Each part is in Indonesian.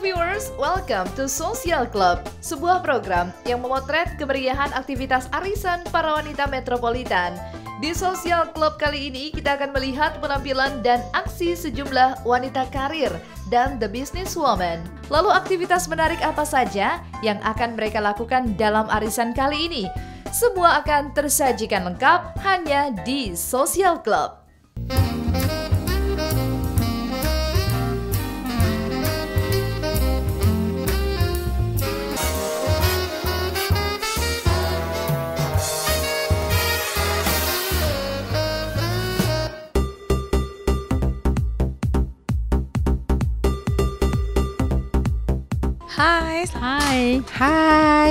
viewers, welcome to Social Club, sebuah program yang memotret kemeriahan aktivitas arisan para wanita metropolitan. Di Social Club kali ini kita akan melihat penampilan dan aksi sejumlah wanita karir dan the business woman. Lalu aktivitas menarik apa saja yang akan mereka lakukan dalam arisan kali ini? Semua akan tersajikan lengkap hanya di Social Club. Hai. Hai. Hai.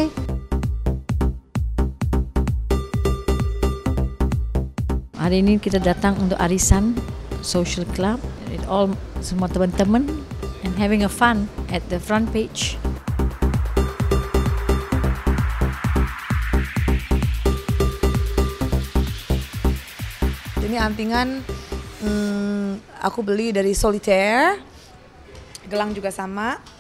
Hari ini kita datang untuk arisan social club. It all semua teman-teman and having a fun at the front page. Ini antingan hmm, aku beli dari Solitaire. Gelang juga sama.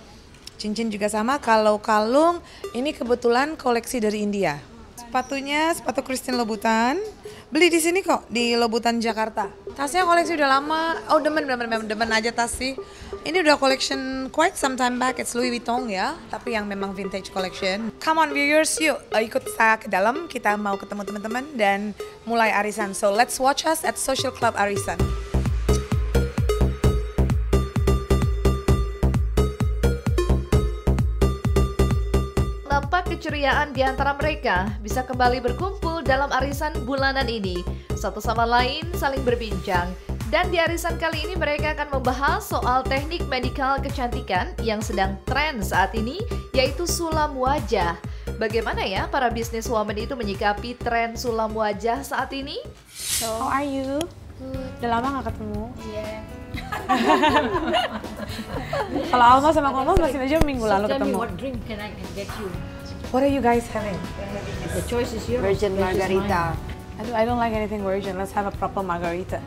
Cincin juga sama. Kalau kalung ini kebetulan koleksi dari India. Sepatunya sepatu Christian Lobutan. Beli di sini kok di Lobutan Jakarta. Tasnya koleksi udah lama. Oh demen demen demen, demen aja tas sih. Ini udah collection quite some time back. It's Louis Vuitton ya, tapi yang memang vintage collection. Come on viewers, yuk uh, ikut saya ke dalam. Kita mau ketemu teman-teman dan mulai arisan. So let's watch us at Social Club Arisan. Keceriaan di antara mereka bisa kembali berkumpul dalam arisan bulanan ini. Satu sama lain saling berbincang. Dan di arisan kali ini mereka akan membahas soal teknik medikal kecantikan yang sedang tren saat ini, yaitu sulam wajah. Bagaimana ya para bisnis woman itu menyikapi tren sulam wajah saat ini? How are you? Udah lama gak ketemu? Iya. Kalau Alma sama Koma masih aja minggu lalu so tell ketemu. me what drink can I get you? What are you guys having? The choice is yours. Virgin Margarita. Aduh, I don't like anything virgin. Let's have a proper margarita.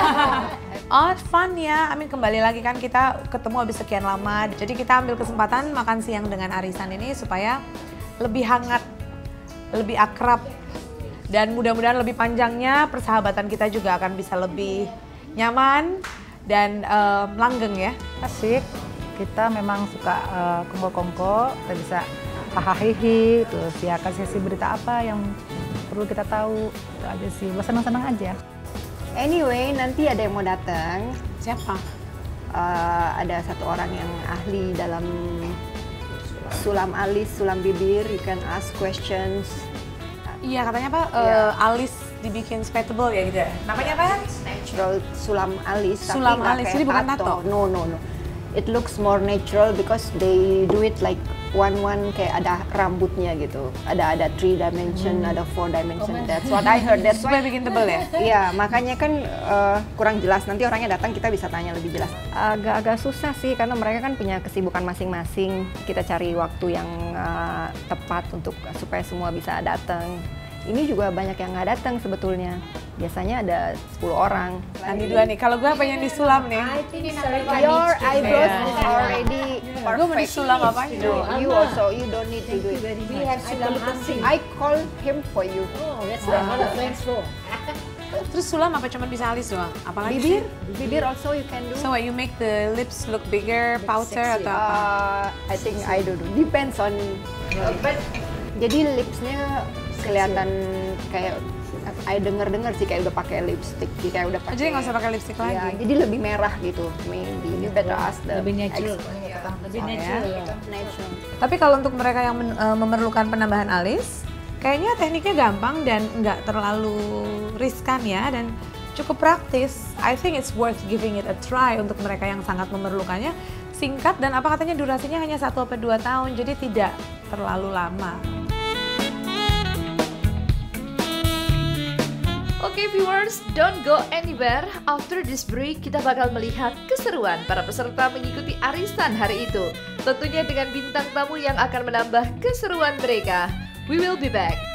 oh, fun ya. I mean, kembali lagi kan kita ketemu habis sekian lama. Jadi kita ambil kesempatan makan siang dengan arisan ini supaya lebih hangat, lebih akrab. Dan mudah-mudahan lebih panjangnya persahabatan kita juga akan bisa lebih nyaman dan em, langgeng ya. asik kita memang suka eh, kongko-kongko kita bisa hahaha terus ya kasih kasih berita apa yang perlu kita tahu itu aja sih Buat senang-senang aja Anyway, nanti ada yang mau datang. Siapa? Eh, ada satu orang yang ahli dalam sulam alis, sulam bibir. You can ask questions. Iya katanya apa? Iya. eh, alis dibikin spreadable ya gitu. ya? Namanya apa? Natural sulam alis. Sulam alis, jadi bukan tato? No, no, no. It looks more natural because they do it like one-one kayak ada rambutnya gitu. Ada ada three dimension, ada four dimension. That's what I heard. That's why bikin tebel ya? Iya, makanya kan eh, kurang jelas. Nanti orangnya datang kita bisa tanya lebih jelas. Agak-agak susah sih karena mereka kan punya kesibukan masing-masing. Kita cari waktu yang eh, tepat untuk supaya semua bisa datang. Ini juga banyak yang nggak datang sebetulnya. Biasanya ada 10 orang. Nanti dua nih, kalau gue pengen disulam nih. Your eyebrows Yeah. is already Gue mau perfect. disulam apa? No, you also you don't need to do it. We have sulam asing. I call him for you. Oh, that's what all the friends for. Terus sulam apa cuma bisa alis doang? Apalagi Bibir, bibir also you can do. So what, you make the lips look bigger, powder atau apa? Uh, I think I don't know. Depends on. Jadi lipsnya kelihatan kayak I denger-dengar sih kayak udah pakai lipstick, kayak udah Oh, pakai. jadi nggak usah pakai lipstick Iya, lagi? jadi lebih merah gitu. Maybe you better ask the Lebih natural. expert. Lebih Oh, ya. natural. Natural. Tapi kalau untuk mereka yang men- eh, memerlukan penambahan alis, kayaknya tekniknya gampang dan nggak terlalu riskan ya dan cukup praktis. I think it's worth giving it a try untuk mereka yang sangat memerlukannya. Singkat dan apa katanya durasinya hanya 1 sampai 2 tahun, jadi tidak terlalu lama. Oke viewers, don't go anywhere. After this break, kita bakal melihat keseruan para peserta mengikuti arisan hari itu. Tentunya dengan bintang tamu yang akan menambah keseruan mereka. We will be back.